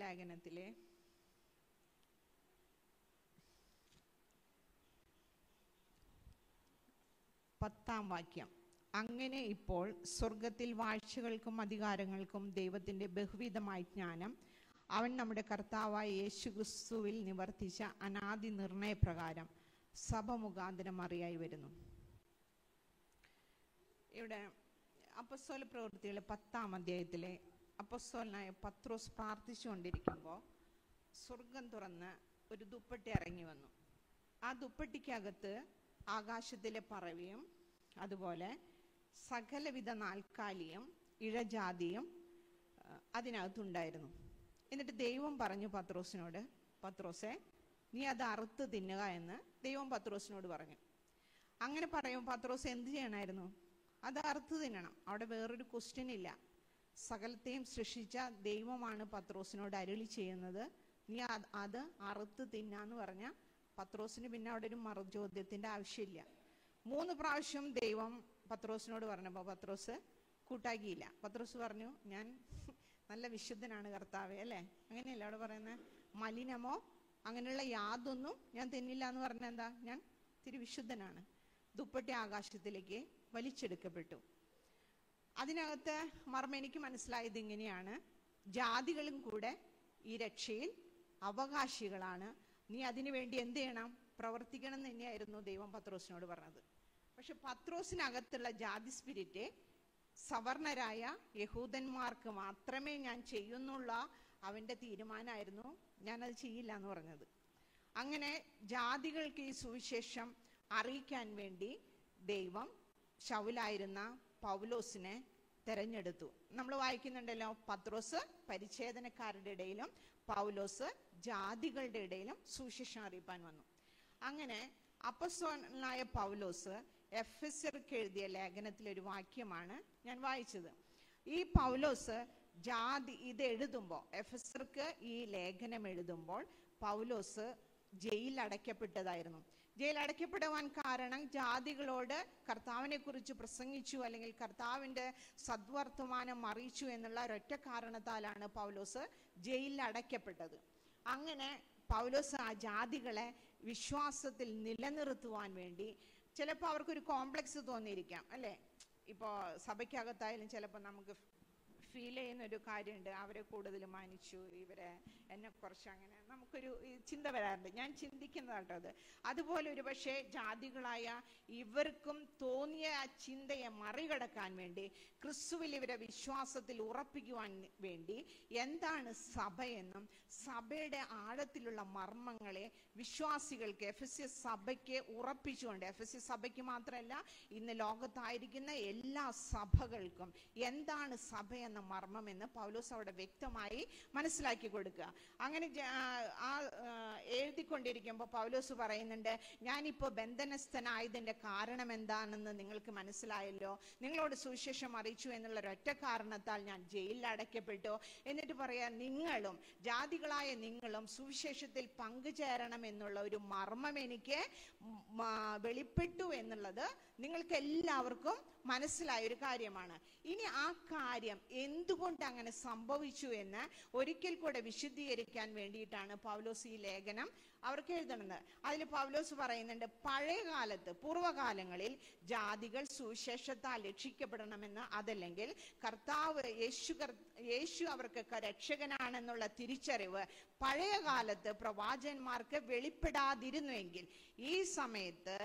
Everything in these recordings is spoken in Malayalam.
ലേഖനത്തിലെ. പത്താം വാക്യം. അങ്ങനെ ഇപ്പോൾ സ്വർഗത്തിൽ വാഴ്ചകൾക്കും അധികാരങ്ങൾക്കും ദൈവത്തിന്റെ ബഹുവിധമായ ജ്ഞാനം അവൻ നമ്മുടെ കർത്താവായ യേശു ക്രിസ്തുവിൽ നിവർത്തിച്ച അനാദി നിർണയപ്രകാരം സഭ മുഖാന്തരം അറിയായി വരുന്നു. ഇവിടെ അപ്പസ്വല പ്രവൃത്തികളെ പത്താം അധ്യായത്തിലെ അപ്പസ്തോലനായ പത്രോസ് പ്രാർത്ഥിച്ചുകൊണ്ടിരിക്കുമ്പോൾ സ്വർഗം തുറന്ന് ഒരു ദുപ്പട്ടി ഇറങ്ങി വന്നു. ആ ദുപ്പട്ടിക്കകത്ത് ആകാശത്തിലെ പറവിയും അതുപോലെ സകലവിധ നാൽക്കാലിയും ഇഴജാതിയും അതിനകത്തുണ്ടായിരുന്നു. എന്നിട്ട് ദൈവം പറഞ്ഞു പത്രോസിനോട് പത്രോസെ നീ അത് അറുത്ത് തിന്നുക എന്ന് ദൈവം പത്രോസിനോട് പറഞ്ഞു. അങ്ങനെ പറയുമ്പോൾ പത്രോസ് എന്ത് ചെയ്യണമായിരുന്നു അത് അറുത്ത് തിന്നണം. അവിടെ വേറൊരു ക്വസ്റ്റ്യൻ ഇല്ല. സകലത്തെയും സൃഷ്ടിച്ച ദൈവമാണ് പത്രോസിനോട് അരുളി ചെയ്യുന്നത്. നീ അത് അറുത്ത് തിന്നാന്ന് പറഞ്ഞ പത്രോസിന് പിന്നെ അവിടെ ഒരു മറുചോദ്യത്തിന്റെ ആവശ്യമില്ല. മൂന്ന് പ്രാവശ്യം ദൈവം പത്രോസിനോട് പറഞ്ഞപ്പോൾ പത്രോസ് കൂട്ടാക്കിയില്ല. പത്രോസ് പറഞ്ഞു ഞാൻ നല്ല വിശുദ്ധനാണ് കർത്താവെ അല്ലേ? അങ്ങനെയല്ല അവിടെ പറയുന്നത് മലിനമോ? അങ്ങനെയുള്ള യാതൊന്നും ഞാൻ തിന്നില്ല എന്ന് പറഞ്ഞ എന്താ? ഞാൻ തിരി വിശുദ്ധനാണ് ദുപ്പട്ടി ആകാശത്തിലേക്ക് വലിച്ചെടുക്കപ്പെട്ടു. അതിനകത്ത് മർമ്മ എനിക്ക് മനസ്സിലായത് ഇങ്ങനെയാണ്. ജാതികളും കൂടെ ഈ രക്ഷയിൽ അവകാശികളാണ്. നീ അതിനു വേണ്ടി എന്ത് ചെയ്യണം? പ്രവർത്തിക്കണം എന്ന് തന്നെയായിരുന്നു ദൈവം പത്രോസിനോട് പറഞ്ഞത്. പക്ഷെ പത്രോസിനകത്തുള്ള ജാതി സ്പിരിറ്റ് സവർണരായ യഹൂദന്മാർക്ക് മാത്രമേ ഞാൻ ചെയ്യുന്നുള്ള അവന്റെ തീരുമാനമായിരുന്നു. ഞാനത് ചെയ്യില്ല എന്ന് പറഞ്ഞത്. അങ്ങനെ ജാതികൾക്ക് ഈ സുവിശേഷം അറിയിക്കാൻ വേണ്ടി ദൈവം ശൗലായിരുന്ന പൗലോസിനെ തെരഞ്ഞെടുത്തു. നമ്മൾ വായിക്കുന്നുണ്ടല്ലോ പത്രോസ് പരിച്ഛേദനക്കാരുടെ ഇടയിലും പൗലോസ് ജാതികളുടെ ഇടയിലും സുവിശേഷം അറിയിപ്പാൻ വന്നു. അങ്ങനെ അപ്പസ്വനായ പൗലോസ് എഫ് എസ് എഴുതിയ ലേഖനത്തിലൊരു വാക്യമാണ് ഞാൻ വായിച്ചത്. ഈ പൗലോസ് ജാതി ഇത് എഴുതുമ്പോൾ എഫ് എസ് ഈ ലേഖനം എഴുതുമ്പോൾ പൗലോസ് ജയിൽ അടയ്ക്കപ്പെട്ടതായിരുന്നു. ജയിൽ അടയ്ക്കപ്പെടുവാൻ കാരണം ജാതികളോട് കർത്താവിനെ കുറിച്ച് പ്രസംഗിച്ചു അല്ലെങ്കിൽ കർത്താവിന്റെ സദ്വർത്തമാനം അറിയിച്ചു എന്നുള്ള ഒരൊറ്റ കാരണത്താലാണ് പൗലോസ് ജയിലിൽ അടയ്ക്കപ്പെട്ടത്. അങ്ങനെ പൗലോസ് ആ ജാതികളെ വിശ്വാസത്തിൽ നിലനിർത്തുവാൻ വേണ്ടി ചിലപ്പോൾ അവർക്കൊരു കോംപ്ലക്സ് തോന്നിയിരിക്കാം അല്ലേ? ഇപ്പോൾ സഭയ്ക്കകത്തായാലും ചിലപ്പോൾ നമുക്ക് ഫീൽ ചെയ്യുന്ന ഒരു കാര്യമുണ്ട്. അവരെ കൂടുതൽ മാനിച്ചു ഇവരെ എന്നെ കുറച്ച് അങ്ങനെ നമുക്കൊരു ചിന്ത വരാറുണ്ട്. ഞാൻ ചിന്തിക്കുന്നതാട്ടോ അത്. അതുപോലെ ഒരു പക്ഷേ ജാതികളായ ഇവർക്കും തോന്നിയ ആ ചിന്തയെ മറികടക്കാൻ വേണ്ടി ക്രിസ്തുവിൽ ഇവരെ വിശ്വാസത്തിൽ ഉറപ്പിക്കുവാൻ വേണ്ടി എന്താണ് സഭയെന്നും സഭയുടെ ആഴത്തിലുള്ള മർമ്മങ്ങളെ വിശ്വാസികൾക്ക് എഫ് എസ് എസ് സഭയ്ക്ക് ഉറപ്പിച്ചുകൊണ്ട് എഫ് എസ് എസ് സഭയ്ക്ക് മാത്രമല്ല ഇന്ന് ലോകത്തായിരിക്കുന്ന എല്ലാ സഭകൾക്കും എന്താണ് സഭ എന്ന മർമ്മം എന്ന് പൗലോസ് അവിടെ വ്യക്തമായി മനസ്സിലാക്കി കൊടുക്കുക. അങ്ങനെ ആ, എഴുതിക്കൊണ്ടിരിക്കുമ്പോൾ പൗലോസ് പറയുന്നുണ്ട് ഞാനിപ്പോൾ ബന്ധനസ്ഥനായതിന്റെ കാരണം എന്താണെന്ന് നിങ്ങൾക്ക് മനസ്സിലായല്ലോ? നിങ്ങളോട് സുവിശേഷം അറിയിച്ചു എന്നുള്ള ഒരൊറ്റ കാരണത്താൽ ഞാൻ ജയിലിൽ അടയ്ക്കപ്പെട്ടു. എന്നിട്ട് പറയാ നിങ്ങളും ജാതികളായ നിങ്ങളും സുവിശേഷത്തിൽ പങ്കുചേരണം എന്നുള്ള ഒരു മർമ്മം എനിക്ക് വെളിപ്പെട്ടു എന്നുള്ളത് നിങ്ങൾക്ക് എല്ലാവർക്കും മനസ്സിലായ ഒരു കാര്യമാണ്. ഇനി ആ കാര്യം എന്തുകൊണ്ട് അങ്ങനെ സംഭവിച്ചു എന്ന് ഒരിക്കൽ കൂടെ വിശുദ്ധീകരിക്കാൻ വേണ്ടിയിട്ടാണ് പൗലോസ് ഈ ലേഖനം അവർക്ക് എഴുതണത്. അതിൽ പൗലോസ് പറയുന്നുണ്ട് പഴയ കാലത്ത് പൂർവകാലങ്ങളിൽ ജാതികൾ സുവിശേഷത്താൽ രക്ഷിക്കപ്പെടണമെന്ന് അതല്ലെങ്കിൽ കർത്താവ് യേശു യേശു അവർക്ക് രക്ഷകനാണെന്നുള്ള തിരിച്ചറിവ് പഴയ കാലത്ത് പ്രവാചകന്മാർക്ക് വെളിപ്പെടാതിരുന്നുവെങ്കിൽ ഈ സമയത്ത്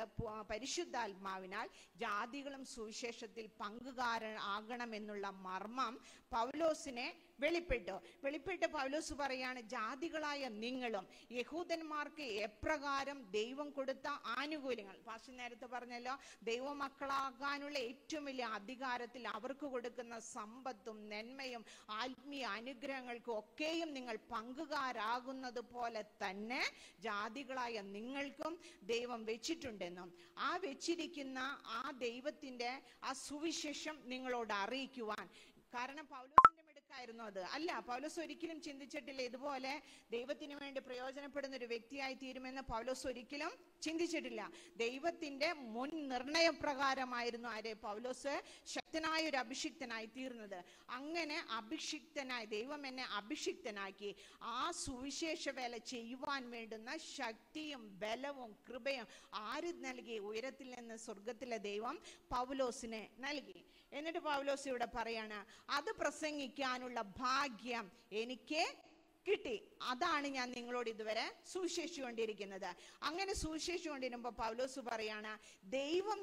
പരിശുദ്ധാത്മാവിനാൽ ജാതികളും സുവിശേഷത്തിൽ പങ്കുകാരൻ ആകണമെന്നുള്ള മർമ്മം പൗലോസിനെ വെളിപ്പെട്ടു. വെളിപ്പെട്ട് പൗലോസ് പറയാണ് ജാതികളായ നിങ്ങളും യഹൂദന്മാർക്ക് എപ്രകാരം ദൈവം കൊടുത്ത ആനുകൂല്യങ്ങൾ? പാഷ നേരത്തെ പറഞ്ഞല്ലോ ദൈവമക്കളാകാനുള്ള ഏറ്റവും വലിയ അധികാരത്തിൽ അവർക്ക് കൊടുക്കുന്ന സമ്പത്തും നന്മയും ആത്മീയ അനുഗ്രഹങ്ങൾക്കും ഒക്കെയും നിങ്ങൾ പങ്കുകാരാകുന്നത് പോലെ തന്നെ ജാതികളായ നിങ്ങൾക്കും ദൈവം വെച്ചിട്ടുണ്ടെന്നും ആ വെച്ചിരിക്കുന്ന ആ ദൈവത്തിന്റെ ആ സുവിശേഷം നിങ്ങളോട് അറിയിക്കുവാൻ കാരണം പൗലോസിന്റെ മിടുക്കായിരുന്നു അത്. അല്ല പൗലോസ് ഒരിക്കലും ചിന്തിച്ചിട്ടില്ല ഇതുപോലെ ദൈവത്തിന് വേണ്ടി പ്രയോജനപ്പെടുന്ന ഒരു വ്യക്തിയായി തീരുമെന്ന് പൗലോസ് ഒരിക്കലും ചിന്തിച്ചിട്ടില്ല. ദൈവത്തിന്റെ മുൻ നിർണയപ്രകാരമായിരുന്നു ആരെ? പൗലോസ് ശക്തനായ ഒരു അഭിഷിക്തനായി തീർന്നത്. അങ്ങനെ അഭിഷിക്തനായി ദൈവം എന്നെ അഭിഷിക്തനാക്കി. ആ സുവിശേഷ വേല ചെയ്യുവാൻ വേണ്ടുന്ന ശക്തിയും ബലവും കൃപയും ആര് നൽകി? ഉയരത്തിൽ നിന്ന് സ്വർഗത്തിലെ ദൈവം പൗലോസിനെ നൽകി. എന്നിട്ട് പൗലോസ് ഇവിടെ പറയാണ് അത് പ്രസംഗിക്കാനുള്ള ഭാഗ്യം എനിക്ക് കിട്ടി. അതാണ് ഞാൻ നിങ്ങളോട് ഇതുവരെ സുവിശേഷിച്ചുകൊണ്ടിരിക്കുന്നത്. അങ്ങനെ സുവിശേഷിച്ചുകൊണ്ടിരുമ്പോൾ പൗലോസ് പറയാണ് ദൈവം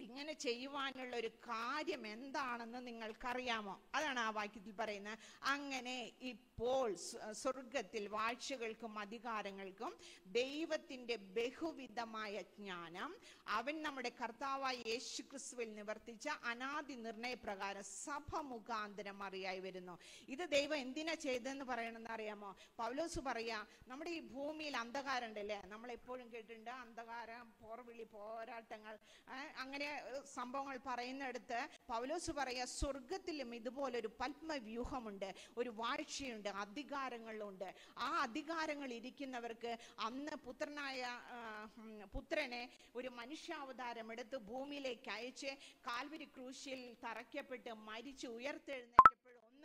ഇങ്ങനെ ചെയ്യുവാനുള്ള ഒരു കാര്യം എന്താണെന്ന് നിങ്ങൾക്കറിയാമോ? അതാണ് ആ വാക്യത്തിൽ പറയുന്നത്. അങ്ങനെ ഇപ്പോൾ സ്വ- സ്വർഗത്തിൽ വാഴ്ചകൾക്കും അധികാരങ്ങൾക്കും ദൈവത്തിന്റെ ബഹുവിധമായ ജ്ഞാനം അവൻ നമ്മുടെ കർത്താവായ യേശു ക്രിസ്തുവിൽ നിവർത്തിച്ച അനാദി നിർണയപ്രകാരം സഭ മുഖാന്തരം അറിയായി വരുന്നു. ഇത് ദൈവം എന്തിനാ ചെയ്തതെന്ന് പറയണമെന്ന് അറിയാമോ? പൗലോസ് പറയാ നമ്മുടെ ഈ ഭൂമിയിൽ അന്ധകാരം ഉണ്ടല്ലേ നമ്മളെപ്പോഴും കേട്ടിട്ടുണ്ട് അന്ധകാരം പോർവിളി പോരാട്ടങ്ങൾ അങ്ങനെ സംഭവങ്ങൾ പറയുന്നിടത്ത് പൗലോസ് പറയുക സ്വർഗത്തിലും ഇതുപോലൊരു പത്മവ്യൂഹമുണ്ട് ഒരു വാഴ്ചയുണ്ട് അധികാരങ്ങളുണ്ട്. ആ അധികാരങ്ങൾ ഇരിക്കുന്നവർക്ക് അന്ന് പുത്രനായ പുത്രനെ ഒരു മനുഷ്യാവതാരം എടുത്ത് ഭൂമിയിലേക്ക് അയച്ച് കാൽവരി ക്രൂശിൽ തറയ്ക്കപ്പെട്ട് മരിച്ച് ഉയർത്തെഴുന്നേറ്റപ്പോഴും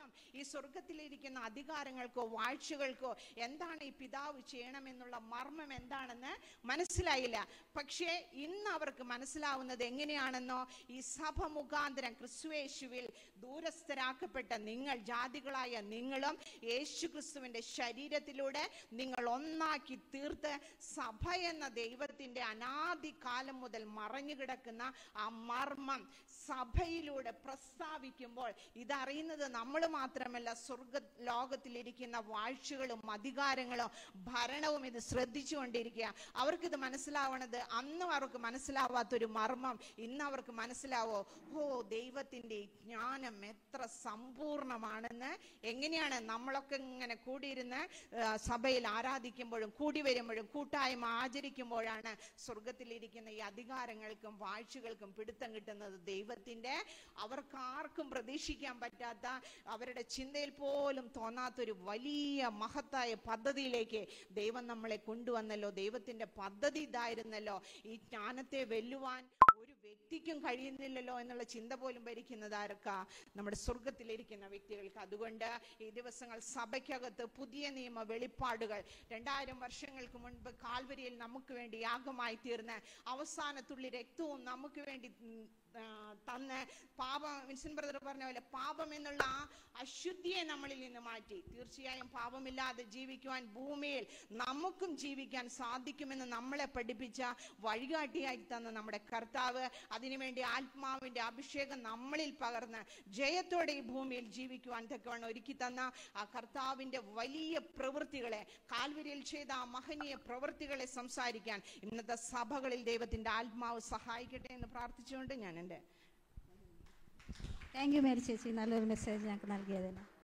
ഒന്നും ഈ സ്വർഗത്തിലിരിക്കുന്ന അധികാരങ്ങൾക്കോ വാഴ്ചകൾക്കോ എന്താണ് ഈ പിതാവ് ചെയ്യണമെന്നുള്ള മർമ്മം എന്താണെന്ന് മനസ്സിലായില്ല. പക്ഷേ ഇന്ന് അവർക്ക് മനസ്സിലാവുന്നത് എങ്ങനെയാണെന്നോ ഈ സഭ മുഖാന്തരം ക്രിസ്തുവേശുവിൽ ദൂരസ്ഥരാക്കപ്പെട്ട നിങ്ങൾ ജാതികളായ നിങ്ങളും യേശു ക്രിസ്തുവിന്റെ ശരീരത്തിലൂടെ നിങ്ങൾ ഒന്നാക്കി തീർത്ത് സഭ എന്ന ദൈവത്തിന്റെ അനാദി കാലം മുതൽ മറഞ്ഞു കിടക്കുന്ന ആ മർമ്മം സഭയിലൂടെ പ്രസ്താവിക്കുമ്പോൾ ഇതറിയുന്നത് നമ്മൾ മാത്രമല്ല സ്വർഗ ലോകത്തിലിരിക്കുന്ന വാഴ്ചകളും അധികാരങ്ങളും ഭരണവും ഇത് ശ്രദ്ധിച്ചുകൊണ്ടിരിക്കുക അവർക്കിത് മനസ്സിലാവണത് അന്നും അവർക്ക് മനസ്സിലാവാത്തൊരു മർമ്മം ഇന്ന് അവർക്ക് മനസ്സിലാവോ ഓ ദൈവത്തിന്റെ ജ്ഞാനം എത്ര സമ്പൂർണമാണെന്ന് എങ്ങനെയാണ് നമ്മളൊക്കെ ഇങ്ങനെ കൂടിയിരുന്ന് സഭയിൽ ആരാധിക്കുമ്പോഴും കൂടി വരുമ്പോഴും കൂട്ടായ്മ ആചരിക്കുമ്പോഴാണ് സ്വർഗത്തിലിരിക്കുന്ന ഈ അധികാരങ്ങൾക്കും വാഴ്ചകൾക്കും പിടുത്തം കിട്ടുന്നത് ദൈവത്തിന്റെ. അവർക്കാർക്കും പ്രതീക്ഷിക്കാൻ പറ്റാത്ത അവരുടെ ചിന്തയിൽ പോലും തോന്നാത്തൊരു വലിയ മഹത്തായ പദ്ധതിയിലേക്ക് ദൈവം നമ്മളെ കൊണ്ടുവന്നല്ലോ. ദൈവത്തിന്റെ പദ്ധതി ഇതായിരുന്നല്ലോ. ഈ ജ്ഞാനത്തെ വെല്ലുവാൻ ഒരു വ്യക്തിക്കും കഴിയുന്നില്ലല്ലോ എന്നുള്ള ചിന്ത പോലും ഭരിക്കുന്നത് ആർക്കാ നമ്മുടെ സ്വർഗത്തിലിരിക്കുന്ന വ്യക്തികൾക്ക്. അതുകൊണ്ട് ഈ ദിവസങ്ങൾ സഭയ്ക്കകത്ത് പുതിയ നിയമ വെളിപ്പാടുകൾ. രണ്ടായിരം വർഷങ്ങൾക്ക് മുൻപ് കാൽവരിയിൽ നമുക്ക് വേണ്ടി യാഗമായി തീർന്ന് അവസാനത്തുള്ളി രക്തവും നമുക്ക് വേണ്ടി തന്ന് പാപം വിൻസൻ ബ്രദർ പറഞ്ഞ പോലെ പാപം എന്നുള്ള ആ അശുദ്ധിയെ നമ്മളിൽ നിന്ന് മാറ്റി. തീർച്ചയായും പാപമില്ലാതെ ജീവിക്കുവാൻ ഭൂമിയിൽ നമുക്കും ജീവിക്കാൻ സാധിക്കുമെന്ന് നമ്മളെ പഠിപ്പിച്ച വഴികാട്ടിയായി തന്ന നമ്മുടെ കർത്താവ്. അതിനുവേണ്ടി ആത്മാവിന്റെ അഭിഷേകം നമ്മളിൽ പകർന്ന് ജയത്തോടെ ഈ ഭൂമിയിൽ ജീവിക്കുവാൻ തക്കവണ്ണം ഒരുക്കി തന്ന ആ കർത്താവിന്റെ വലിയ പ്രവൃത്തികളെ കാൽവരിയിൽ ചെയ്ത ആ മഹനീയ പ്രവൃത്തികളെ സംസാരിക്കാൻ ഇന്നത്തെ സഭകളിൽ ദൈവത്തിന്റെ ആത്മാവ് സഹായിക്കട്ടെ എന്ന് പ്രാർത്ഥിച്ചുകൊണ്ട് ഞാൻ എന്റെ താങ്ക് യു മേരി ചേച്ചി. നല്ലൊരു മെസ്സേജ് ഞങ്ങൾക്ക് നൽകിയതിന്.